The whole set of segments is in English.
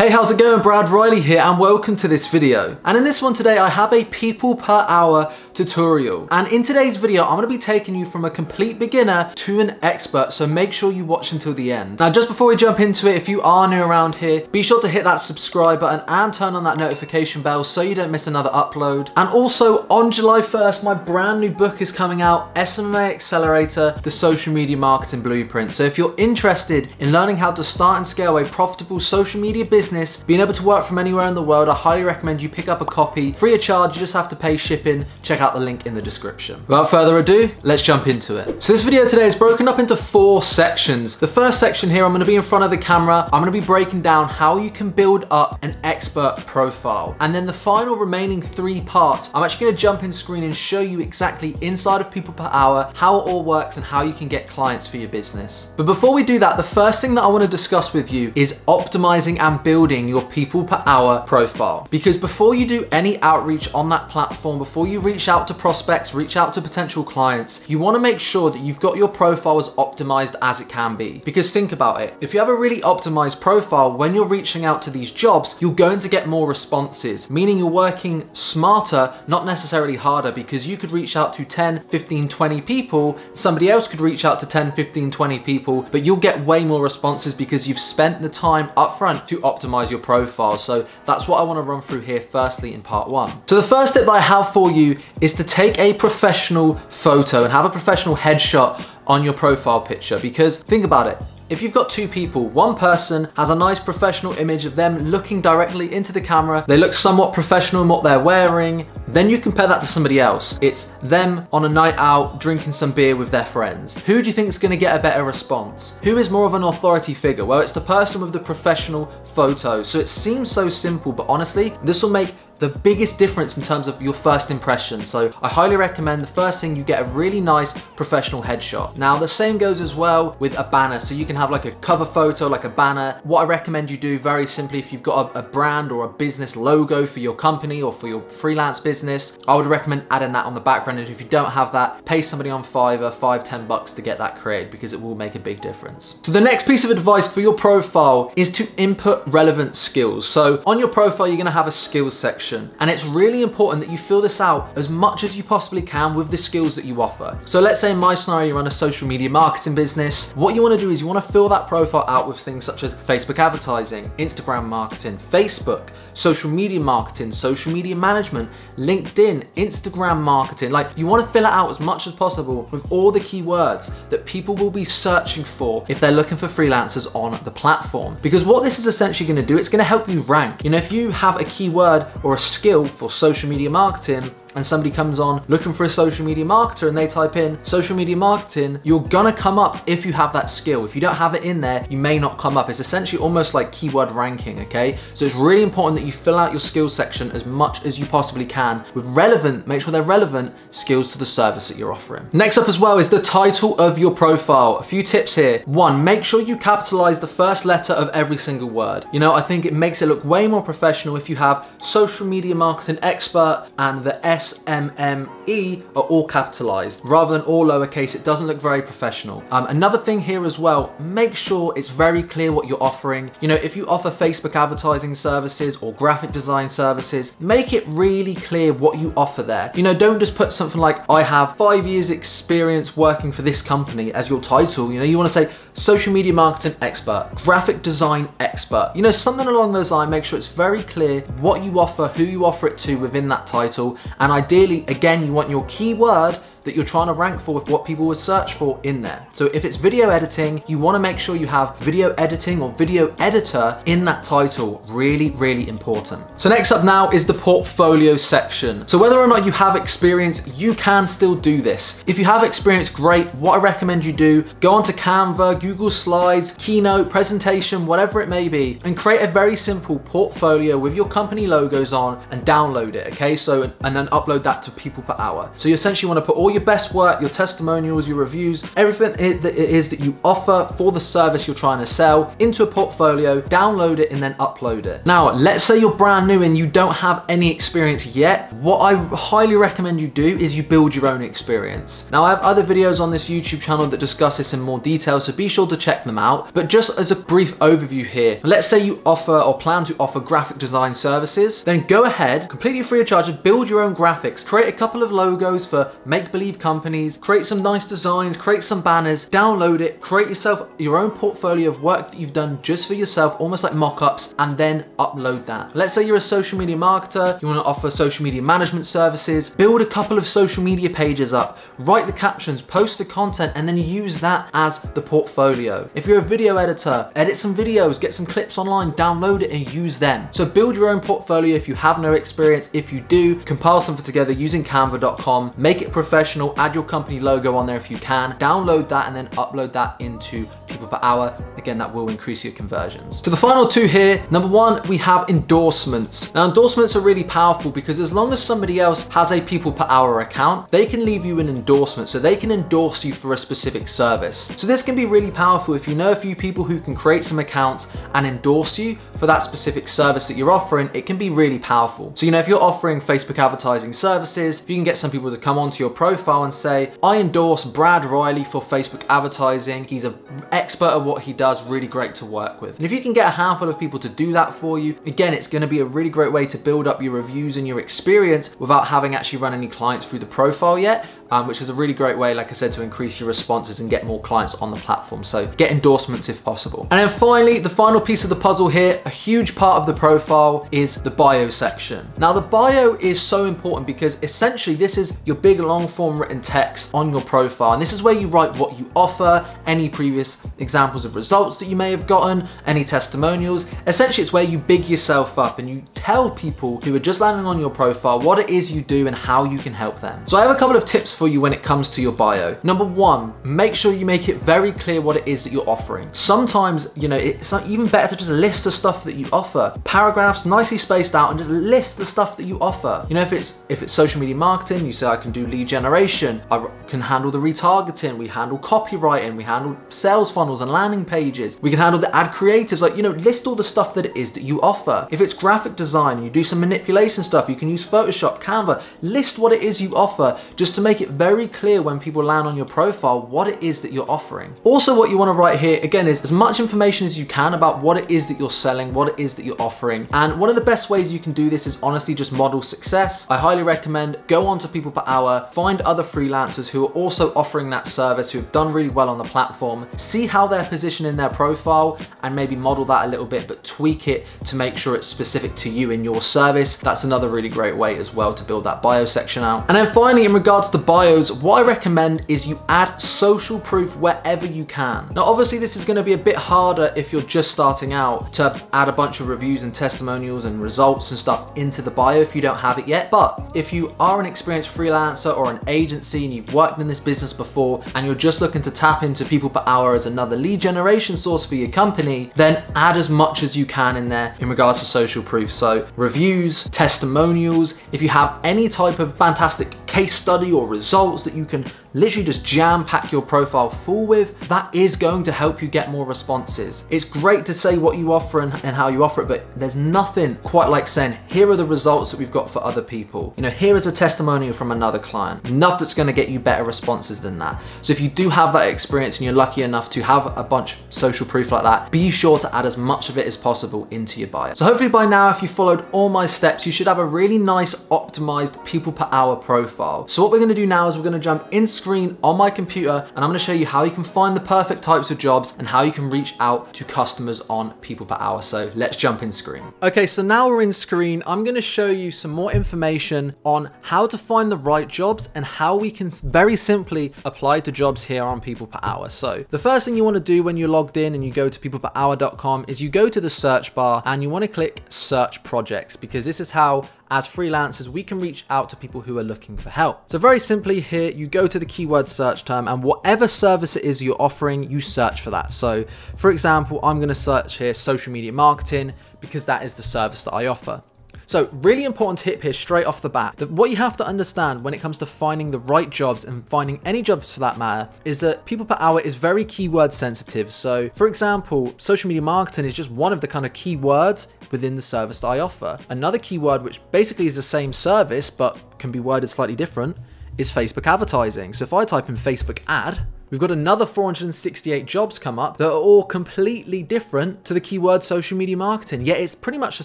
Hey, how's it going? Brad Riley here and welcome to this video. And in this one today, I have a people per hour tutorial. And in today's video, I'm gonna be taking you from a complete beginner to an expert, so make sure you watch until the end. Now, just before we jump into it, if you are new around here, be sure to hit that subscribe button and turn on that notification bell so you don't miss another upload. And also, on July 1st, my brand new book is coming out, SMMA Accelerator, the Social Media Marketing Blueprint. So if you're interested in learning how to start and scale a profitable social media business, business, being able to work from anywhere in the world, I highly recommend you pick up a copy free of charge. You just have to pay shipping. Check out the link in the description. Without further ado, let's jump into it. So this video today is broken up into four sections. The first section here, I'm gonna be in front of the camera. I'm gonna be breaking down how you can build up an expert profile. And then the final remaining three parts, I'm actually gonna jump in screen and show you exactly inside of People Per Hour, how it all works and how you can get clients for your business. But before we do that, the first thing that I wanna discuss with you is optimizing and building building your people per hour profile. Because before you do any outreach on that platform, before you reach out to prospects, reach out to potential clients, you wanna make sure that you've got your profile as optimized as it can be. Because think about it, if you have a really optimized profile, when you're reaching out to these jobs, you're going to get more responses, meaning you're working smarter, not necessarily harder, because you could reach out to 10, 15, 20 people, somebody else could reach out to 10, 15, 20 people, but you'll get way more responses because you've spent the time upfront to optimize optimize your profile. So that's what I wanna run through here firstly in part one. So the first tip that I have for you is to take a professional photo and have a professional headshot on your profile picture because think about it. If you've got two people, one person has a nice professional image of them looking directly into the camera, they look somewhat professional in what they're wearing, then you compare that to somebody else. It's them on a night out drinking some beer with their friends. Who do you think is gonna get a better response? Who is more of an authority figure? Well, it's the person with the professional photo. So it seems so simple, but honestly, this will make the biggest difference in terms of your first impression. So I highly recommend the first thing you get a really nice professional headshot. Now the same goes as well with a banner. So you can have like a cover photo, like a banner. What I recommend you do very simply, if you've got a, a brand or a business logo for your company or for your freelance business, I would recommend adding that on the background. And if you don't have that, pay somebody on Fiverr, five, 10 bucks to get that created because it will make a big difference. So the next piece of advice for your profile is to input relevant skills. So on your profile, you're gonna have a skills section and it's really important that you fill this out as much as you possibly can with the skills that you offer. So let's say in my scenario, you run a social media marketing business. What you wanna do is you wanna fill that profile out with things such as Facebook advertising, Instagram marketing, Facebook, social media marketing, social media management, LinkedIn, Instagram marketing. Like you wanna fill it out as much as possible with all the keywords that people will be searching for if they're looking for freelancers on the platform. Because what this is essentially gonna do, it's gonna help you rank. You know, if you have a keyword or a skill for social media marketing, and somebody comes on looking for a social media marketer and they type in social media marketing, you're gonna come up if you have that skill. If you don't have it in there, you may not come up. It's essentially almost like keyword ranking, okay? So it's really important that you fill out your skills section as much as you possibly can with relevant, make sure they're relevant skills to the service that you're offering. Next up as well is the title of your profile. A few tips here. One, make sure you capitalize the first letter of every single word. You know, I think it makes it look way more professional if you have social media marketing expert and the S SMME are all capitalized rather than all lowercase. It doesn't look very professional. Um, another thing here as well, make sure it's very clear what you're offering. You know, if you offer Facebook advertising services or graphic design services, make it really clear what you offer there. You know, don't just put something like, I have five years experience working for this company as your title. You know, you wanna say social media marketing expert, graphic design expert. You know, something along those lines, make sure it's very clear what you offer, who you offer it to within that title, and ideally, again, you want your keyword that you're trying to rank for with what people would search for in there. So if it's video editing, you wanna make sure you have video editing or video editor in that title. Really, really important. So next up now is the portfolio section. So whether or not you have experience, you can still do this. If you have experience, great. What I recommend you do, go onto Canva, Google Slides, Keynote, presentation, whatever it may be, and create a very simple portfolio with your company logos on and download it, okay? So, and then upload that to people per hour. So you essentially wanna put all all your best work, your testimonials, your reviews, everything that it is that you offer for the service you're trying to sell into a portfolio, download it and then upload it. Now, let's say you're brand new and you don't have any experience yet. What I highly recommend you do is you build your own experience. Now, I have other videos on this YouTube channel that discuss this in more detail, so be sure to check them out. But just as a brief overview here, let's say you offer or plan to offer graphic design services, then go ahead, completely free of charge, and build your own graphics. Create a couple of logos for make-believe companies, create some nice designs, create some banners, download it, create yourself your own portfolio of work that you've done just for yourself, almost like mock-ups, and then upload that. Let's say you're a social media marketer, you wanna offer social media management services, build a couple of social media pages up, write the captions, post the content, and then use that as the portfolio. If you're a video editor, edit some videos, get some clips online, download it and use them. So build your own portfolio if you have no experience. If you do, compile something together using canva.com, make it professional, add your company logo on there if you can, download that and then upload that into people per hour. Again, that will increase your conversions. So the final two here, number one, we have endorsements. Now endorsements are really powerful because as long as somebody else has a people per hour account, they can leave you an endorsement. So they can endorse you for a specific service. So this can be really powerful if you know a few people who can create some accounts and endorse you for that specific service that you're offering, it can be really powerful. So, you know, if you're offering Facebook advertising services, if you can get some people to come onto your profile and say, I endorse Brad Riley for Facebook advertising. He's an expert at what he does, really great to work with. And if you can get a handful of people to do that for you, again, it's gonna be a really great way to build up your reviews and your experience without having actually run any clients through the profile yet um, which is a really great way, like I said, to increase your responses and get more clients on the platform. So get endorsements if possible. And then finally, the final piece of the puzzle here, a huge part of the profile is the bio section. Now the bio is so important because essentially this is your big long form written text on your profile. And this is where you write what you offer, any previous examples of results that you may have gotten, any testimonials. Essentially it's where you big yourself up and you tell people who are just landing on your profile what it is you do and how you can help them. So I have a couple of tips for you when it comes to your bio. Number one, make sure you make it very clear what it is that you're offering. Sometimes, you know, it's even better to just list the stuff that you offer. Paragraphs nicely spaced out and just list the stuff that you offer. You know, if it's if it's social media marketing, you say I can do lead generation, I can handle the retargeting, we handle copywriting, we handle sales funnels and landing pages, we can handle the ad creatives, like, you know, list all the stuff that it is that you offer. If it's graphic design, you do some manipulation stuff, you can use Photoshop, Canva, list what it is you offer just to make it very clear when people land on your profile what it is that you're offering. Also what you wanna write here, again, is as much information as you can about what it is that you're selling, what it is that you're offering. And one of the best ways you can do this is honestly just model success. I highly recommend go on to People Per Hour, find other freelancers who are also offering that service, who have done really well on the platform, see how they're positioning their profile and maybe model that a little bit, but tweak it to make sure it's specific to you in your service. That's another really great way as well to build that bio section out. And then finally, in regards to bios, what I recommend is you add social proof wherever you can. Now, obviously this is gonna be a bit harder if you're just starting out to add a bunch of reviews and testimonials and results and stuff into the bio if you don't have it yet. But if you are an experienced freelancer or an agency and you've worked in this business before and you're just looking to tap into people per hour as another lead generation source for your company, then add as much as you can in there in regards to social proof. So reviews, testimonials, if you have any type of fantastic case study or results that you can literally just jam pack your profile full with, that is going to help you get more responses. It's great to say what you offer and, and, how you offer it, but there's nothing quite like saying, here are the results that we've got for other people. You know, here is a testimonial from another client. Enough that's gonna get you better responses than that. So if you do have that experience and you're lucky enough to have a bunch of social proof like that, be sure to add as much of it as possible into your bio. So hopefully by now, if you followed all my steps, you should have a really nice optimized people per hour profile. So what we're gonna do now is we're gonna jump in screen on my computer and I'm gonna show you how you can find the perfect types of jobs and how you can reach out to customers on people per hour. So let's jump in screen. Okay, so now we're in screen. I'm gonna show you some more information on how to find the right jobs and how we can very simply apply to jobs here on people per hour. So the first thing you wanna do when you're logged in and you go to peopleperhour.com is you go to the search bar and you wanna click search projects because this is how as freelancers, we can reach out to people who are looking for help. So very simply here, you go to the keyword search term and whatever service it is you're offering, you search for that. So for example, I'm gonna search here social media marketing because that is the service that I offer. So really important tip here straight off the bat that what you have to understand when it comes to finding the right jobs and finding any jobs for that matter is that people per hour is very keyword sensitive. So for example, social media marketing is just one of the kind of keywords within the service that I offer. Another keyword which basically is the same service but can be worded slightly different is Facebook advertising. So if I type in Facebook ad, We've got another 468 jobs come up that are all completely different to the keyword social media marketing, yet it's pretty much the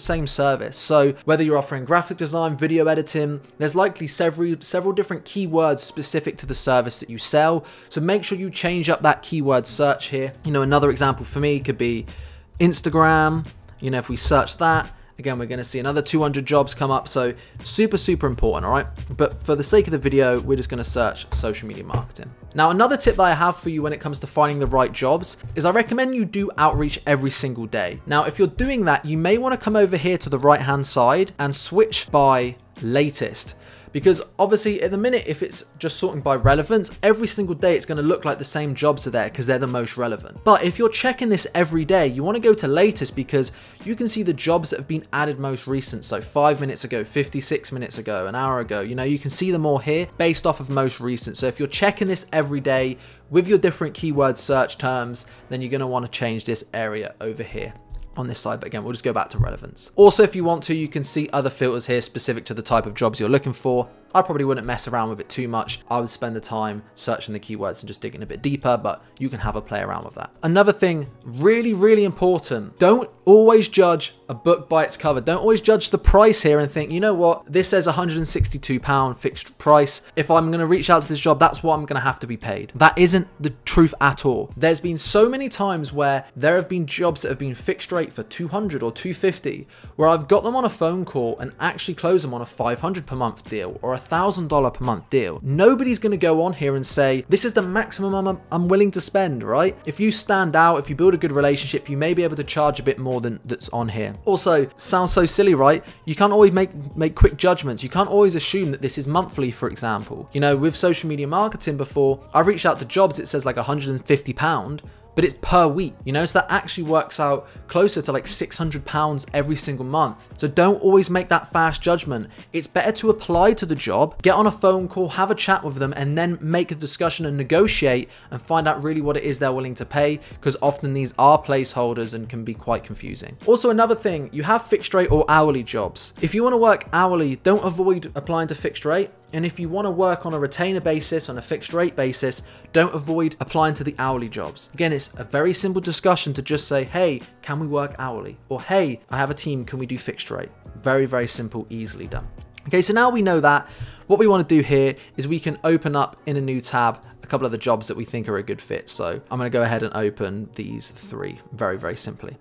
same service. So whether you're offering graphic design, video editing, there's likely several, several different keywords specific to the service that you sell. So make sure you change up that keyword search here. You know, another example for me could be Instagram. You know, if we search that, Again, we're going to see another 200 jobs come up, so super, super important, all right? But for the sake of the video, we're just going to search social media marketing. Now, another tip that I have for you when it comes to finding the right jobs is I recommend you do outreach every single day. Now, if you're doing that, you may want to come over here to the right-hand side and switch by latest because obviously at the minute if it's just sorting by relevance every single day it's going to look like the same jobs are there because they're the most relevant. But if you're checking this every day you want to go to latest because you can see the jobs that have been added most recent. So five minutes ago 56 minutes ago an hour ago you know you can see them all here based off of most recent. So if you're checking this every day with your different keyword search terms then you're going to want to change this area over here on this side, but again, we'll just go back to relevance. Also, if you want to, you can see other filters here specific to the type of jobs you're looking for. I probably wouldn't mess around with it too much. I would spend the time searching the keywords and just digging a bit deeper, but you can have a play around with that. Another thing, really, really important, don't always judge a book by its cover. Don't always judge the price here and think, you know what, this says £162 fixed price. If I'm going to reach out to this job, that's what I'm going to have to be paid. That isn't the truth at all. There's been so many times where there have been jobs that have been fixed rate for 200 or 250 where I've got them on a phone call and actually close them on a 500 per month deal or a $1,000 per month deal. Nobody's going to go on here and say, this is the maximum I'm, I'm willing to spend, right? If you stand out, if you build a good relationship, you may be able to charge a bit more than that's on here. Also, sounds so silly, right? You can't always make, make quick judgments. You can't always assume that this is monthly, for example. You know, with social media marketing before, I've reached out to jobs, it says like 150 pound, but it's per week, you know, so that actually works out closer to like 600 pounds every single month. So don't always make that fast judgment. It's better to apply to the job, get on a phone call, have a chat with them, and then make a discussion and negotiate and find out really what it is they're willing to pay, because often these are placeholders and can be quite confusing. Also, another thing, you have fixed rate or hourly jobs. If you want to work hourly, don't avoid applying to fixed rate. And if you want to work on a retainer basis, on a fixed rate basis, don't avoid applying to the hourly jobs. Again, it's a very simple discussion to just say, hey, can we work hourly? Or hey, I have a team, can we do fixed rate? Very, very simple, easily done. Okay, so now we know that, what we want to do here is we can open up in a new tab a couple of the jobs that we think are a good fit. So I'm going to go ahead and open these three very, very simply.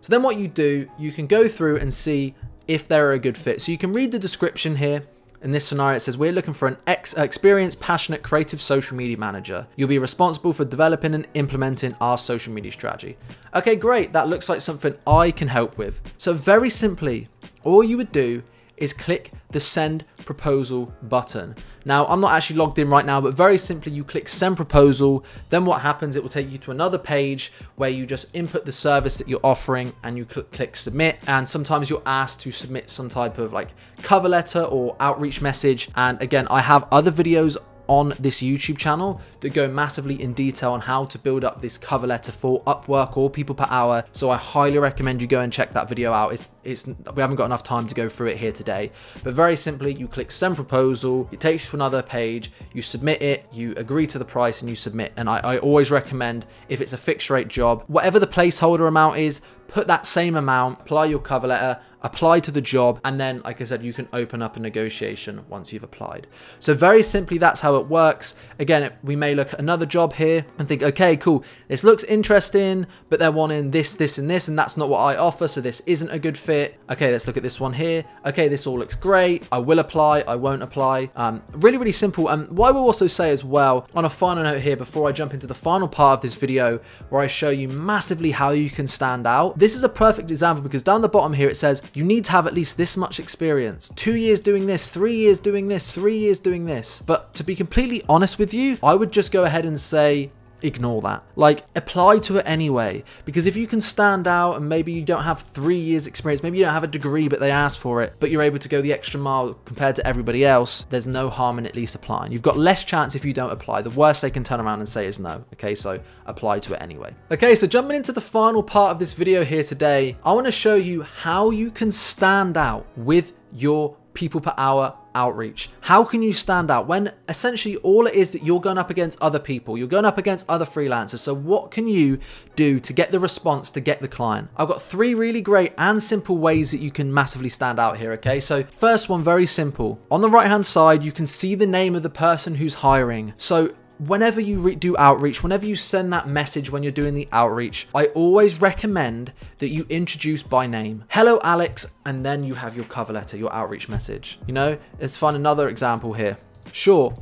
So then what you do, you can go through and see if they're a good fit. So you can read the description here in this scenario, it says we're looking for an ex uh, experienced, passionate, creative social media manager. You'll be responsible for developing and implementing our social media strategy. Okay, great. That looks like something I can help with. So very simply, all you would do is click the send proposal button. Now, I'm not actually logged in right now, but very simply, you click send proposal. Then what happens, it will take you to another page where you just input the service that you're offering and you cl click submit. And sometimes you're asked to submit some type of like cover letter or outreach message. And again, I have other videos on this YouTube channel that go massively in detail on how to build up this cover letter for Upwork or people per hour. So I highly recommend you go and check that video out. It's, it's, we haven't got enough time to go through it here today, but very simply, you click send proposal, it takes you to another page, you submit it, you agree to the price and you submit. And I, I always recommend if it's a fixed rate job, whatever the placeholder amount is, put that same amount, apply your cover letter, apply to the job, and then, like I said, you can open up a negotiation once you've applied. So very simply, that's how it works. Again, we may look at another job here and think, okay, cool, this looks interesting, but they're wanting this, this, and this, and that's not what I offer, so this isn't a good fit. Okay, let's look at this one here. Okay, this all looks great. I will apply, I won't apply. Um, really, really simple. And what I will also say as well, on a final note here, before I jump into the final part of this video, where I show you massively how you can stand out, this is a perfect example because down the bottom here it says you need to have at least this much experience. Two years doing this, three years doing this, three years doing this. But to be completely honest with you, I would just go ahead and say ignore that. Like, apply to it anyway. Because if you can stand out and maybe you don't have three years experience, maybe you don't have a degree, but they ask for it, but you're able to go the extra mile compared to everybody else, there's no harm in at least applying. You've got less chance if you don't apply. The worst they can turn around and say is no. Okay, so apply to it anyway. Okay, so jumping into the final part of this video here today, I want to show you how you can stand out with your people per hour outreach. How can you stand out when essentially all it is that you're going up against other people, you're going up against other freelancers. So what can you do to get the response to get the client? I've got three really great and simple ways that you can massively stand out here, okay? So first one, very simple. On the right hand side, you can see the name of the person who's hiring. So whenever you do outreach, whenever you send that message when you're doing the outreach, I always recommend that you introduce by name. Hello, Alex, and then you have your cover letter, your outreach message. You know, let's find another example here. Sure,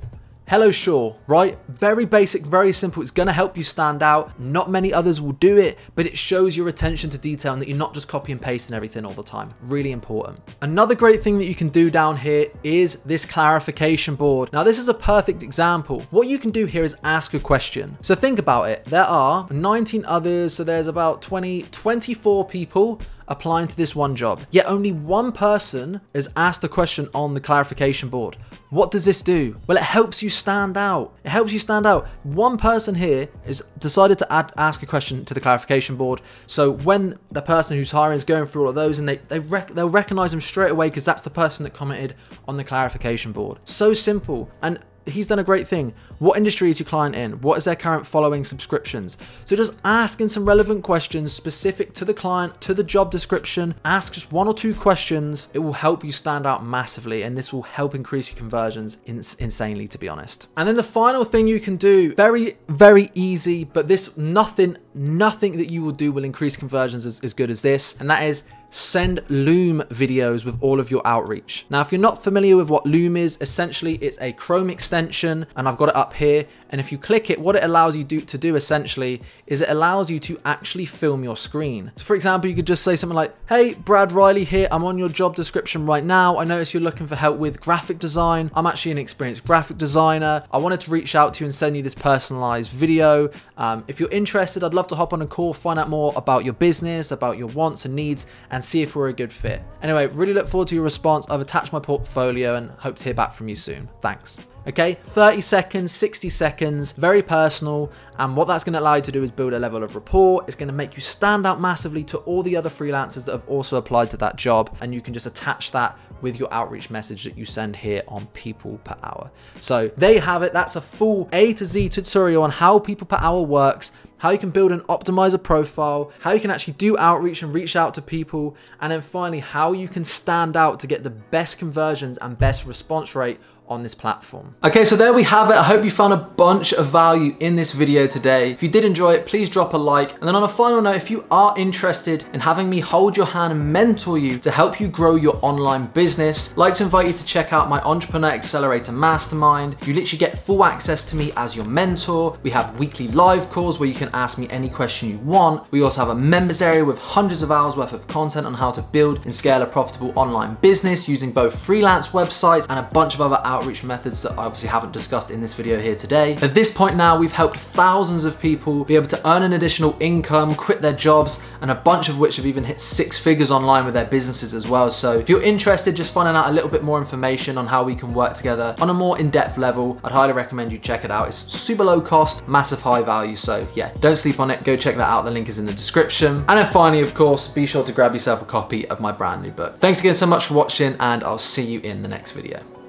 Hello Shaw, right? Very basic, very simple. It's gonna help you stand out. Not many others will do it, but it shows your attention to detail and that you're not just copy and pasting everything all the time. Really important. Another great thing that you can do down here is this clarification board. Now this is a perfect example. What you can do here is ask a question. So think about it. There are 19 others, so there's about 20, 24 people applying to this one job. Yet only one person is asked a question on the clarification board. What does this do? Well, it helps you stand out. It helps you stand out. One person here has decided to add, ask a question to the clarification board. So when the person who's hiring is going through all of those and they, they rec they'll recognize them straight away because that's the person that commented on the clarification board. So simple. And he's done a great thing. What industry is your client in? What is their current following subscriptions? So just asking some relevant questions specific to the client, to the job description. Ask just one or two questions. It will help you stand out massively and this will help increase your conversions ins insanely to be honest. And then the final thing you can do, very, very easy, but this nothing, nothing that you will do will increase conversions as, as good as this. And that is send Loom videos with all of your outreach. Now, if you're not familiar with what Loom is, essentially it's a Chrome extension and I've got it up here. And if you click it, what it allows you do, to do essentially is it allows you to actually film your screen. So for example, you could just say something like, hey, Brad Riley here. I'm on your job description right now. I notice you're looking for help with graphic design. I'm actually an experienced graphic designer. I wanted to reach out to you and send you this personalized video. Um, if you're interested, I'd love to hop on a call, find out more about your business, about your wants and needs, and see if we're a good fit. Anyway, really look forward to your response. I've attached my portfolio and hope to hear back from you soon. Thanks. Okay, 30 seconds, 60 seconds, very personal. And what that's going to allow you to do is build a level of rapport. It's going to make you stand out massively to all the other freelancers that have also applied to that job. And you can just attach that with your outreach message that you send here on people per hour. So there you have it. That's a full A to Z tutorial on how people per hour works, how you can build an optimizer profile, how you can actually do outreach and reach out to people, and then finally how you can stand out to get the best conversions and best response rate on this platform. Okay, so there we have it. I hope you found a bunch of value in this video today. If you did enjoy it, please drop a like. And then on a final note, if you are interested in having me hold your hand and mentor you to help you grow your online business, like to invite you to check out my Entrepreneur Accelerator Mastermind. You literally get full access to me as your mentor. We have weekly live calls where you can ask me any question you want. We also have a members area with hundreds of hours worth of content on how to build and scale a profitable online business using both freelance websites and a bunch of other outreach methods that I obviously haven't discussed in this video here today. At this point now, we've helped thousands of people be able to earn an additional income, quit their jobs, and a bunch of which have even hit six figures online with their businesses as well. So if you're interested, just finding out a little bit more information on how we can work together on a more in-depth level, I'd highly recommend you check it out. It's super low cost, massive high value. So yeah, don't sleep on it. Go check that out. The link is in the description. And then finally, of course, be sure to grab yourself a copy of my brand new book. Thanks again so much for watching and I'll see you in the next video.